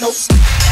no.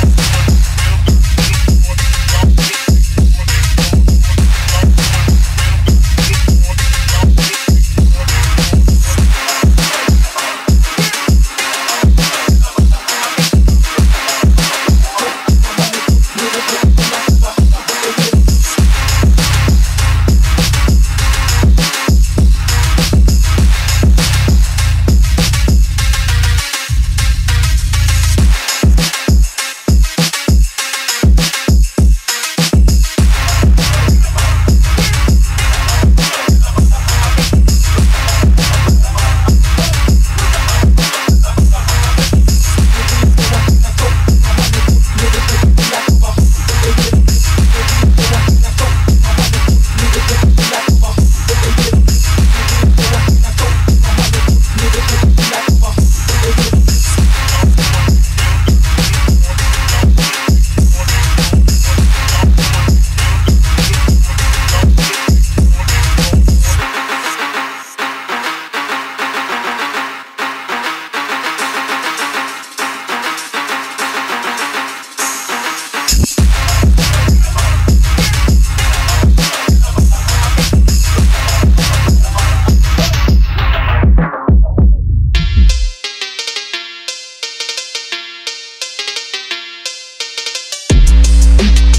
Thank